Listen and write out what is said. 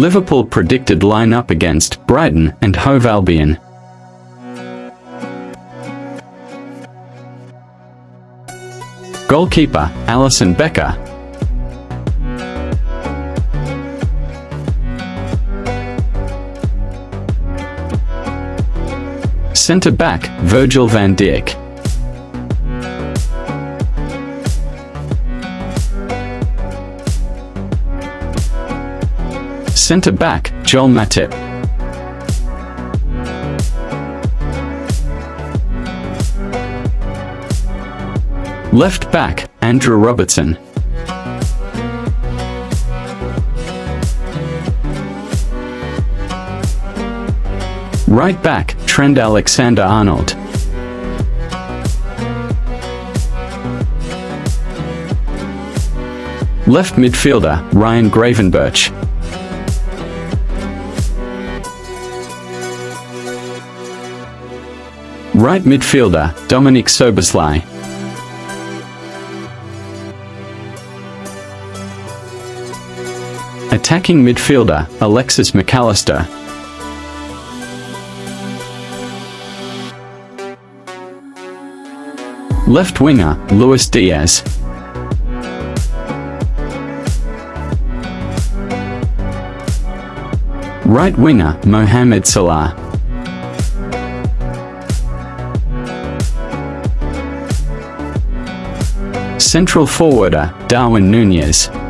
Liverpool predicted line-up against Brighton and Hove Albion. Goalkeeper, Alisson Becker. Centre-back, Virgil van Dijk. Centre-back, Joel Matip. Left back, Andrew Robertson. Right back, Trent Alexander-Arnold. Left midfielder, Ryan Gravenberch. Right midfielder, Dominic Szoboszlai. Attacking midfielder, Alexis Mac Allister. Left winger, Luis Diaz. Right winger, Mohamed Salah. Central forwarder, Darwin Nunez.